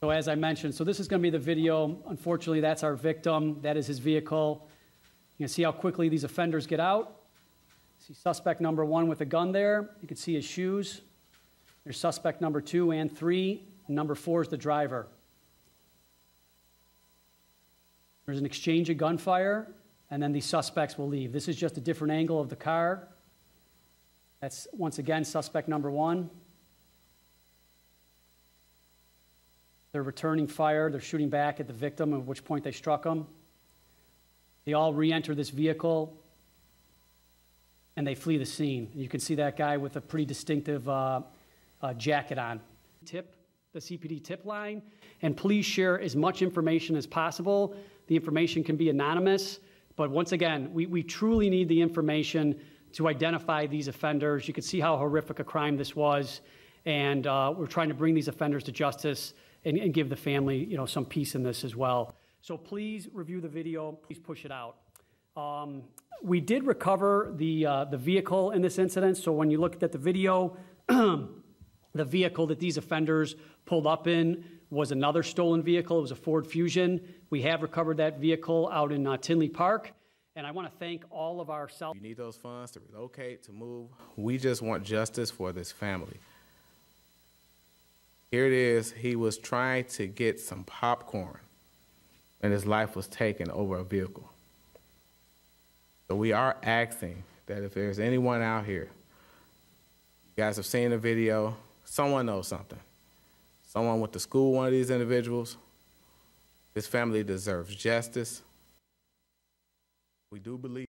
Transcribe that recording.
So as I mentioned, so this is going to be the video. Unfortunately, that's our victim. That is his vehicle. You can see how quickly these offenders get out. See suspect number one with a gun there. You can see his shoes. There's suspect number two and three. Number four is the driver. There's an exchange of gunfire, and then these suspects will leave. This is just a different angle of the car. That's once again suspect number one. They're returning fire. They're shooting back at the victim, at which point they struck them. They all re enter this vehicle and they flee the scene. You can see that guy with a pretty distinctive uh, uh, jacket on. Tip the CPD tip line, and please share as much information as possible. The information can be anonymous, but once again, we, we truly need the information to identify these offenders. You can see how horrific a crime this was, and uh, we're trying to bring these offenders to justice and, and give the family, you know, some peace in this as well. So please review the video. Please push it out. Um, we did recover the uh, the vehicle in this incident. So when you looked at the video, the vehicle that these offenders pulled up in was another stolen vehicle. It was a Ford Fusion. We have recovered that vehicle out in uh, Tinley Park. And I want to thank all of our. You need those funds to relocate, to move. We just want justice for this family. Here it is. He was trying to get some popcorn, and his life was taken over a vehicle. So we are asking that if there's anyone out here, you guys have seen the video, someone knows something. Someone went to school one of these individuals. This family deserves justice. We do believe.